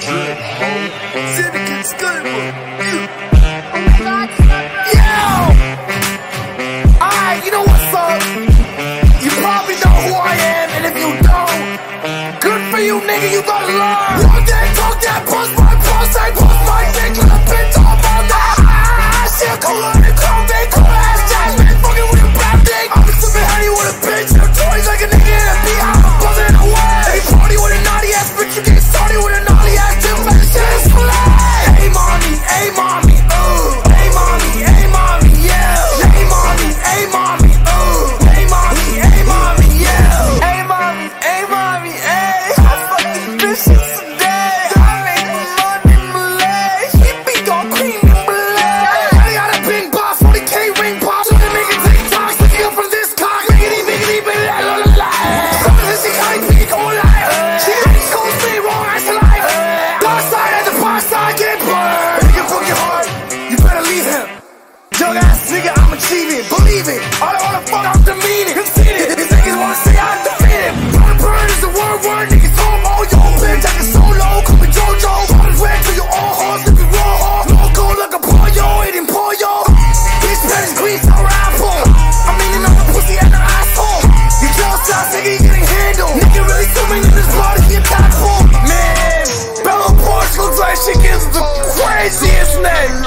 Alright, you know what's up? You probably know who I am, and if you don't, good for you, nigga, you gotta learn. One that, talk that, push my, push, I push my, dick. Isso. But she the craziest name.